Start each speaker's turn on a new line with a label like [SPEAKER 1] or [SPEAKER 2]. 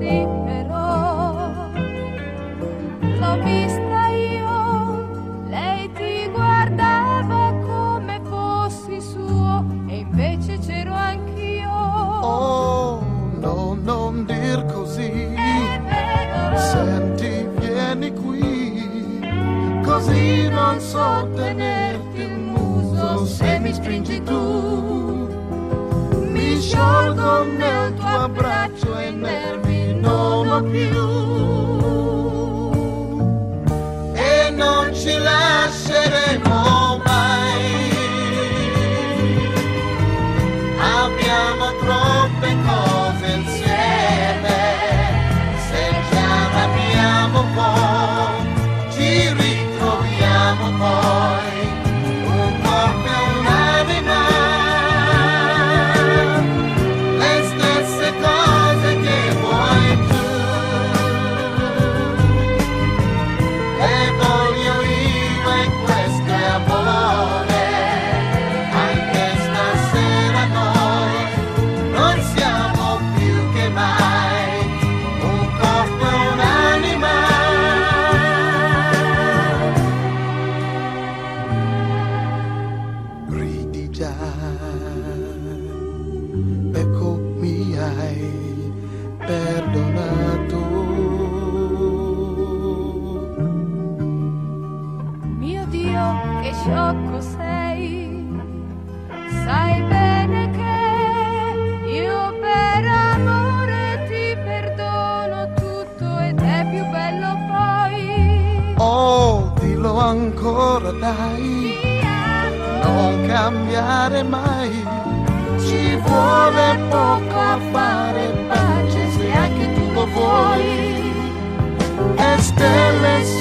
[SPEAKER 1] sì, però l'ho vista io, lei ti guardava come fossi suo e invece c'ero anch'io.
[SPEAKER 2] Oh, no, non dir così. Senti, vieni qui, così non so tenerti il muso se mi stringi tu. Non ho perdonato.
[SPEAKER 1] mio Dio, che sciocco sei. Sai bene che io per amore ti perdono tutto ed è più bello poi.
[SPEAKER 2] Oh, dillo ancora dai. Non cambiare mai. Ci vuole poco a fare pace se anche